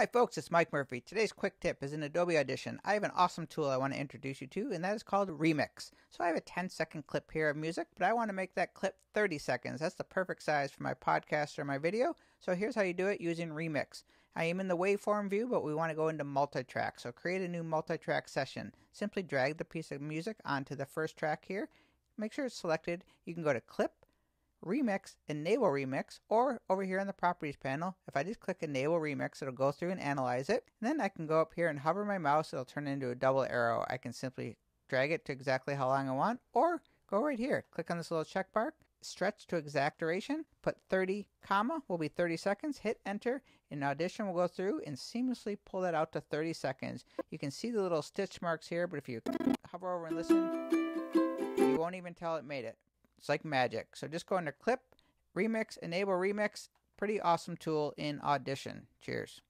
Hi folks, it's Mike Murphy. Today's quick tip is in Adobe Audition. I have an awesome tool I want to introduce you to, and that is called Remix. So I have a 10 second clip here of music, but I want to make that clip 30 seconds. That's the perfect size for my podcast or my video. So here's how you do it using Remix. I am in the waveform view, but we want to go into multi-track. So create a new multi-track session. Simply drag the piece of music onto the first track here. Make sure it's selected. You can go to Clip, remix, enable remix, or over here in the properties panel, if I just click enable remix, it'll go through and analyze it. And then I can go up here and hover my mouse, it'll turn into a double arrow. I can simply drag it to exactly how long I want, or go right here, click on this little check mark, stretch to exact duration, put 30 comma will be 30 seconds, hit enter, and Audition will go through and seamlessly pull that out to 30 seconds. You can see the little stitch marks here, but if you hover over and listen, you won't even tell it made it. It's like magic. So just go under clip, remix, enable remix. Pretty awesome tool in Audition. Cheers.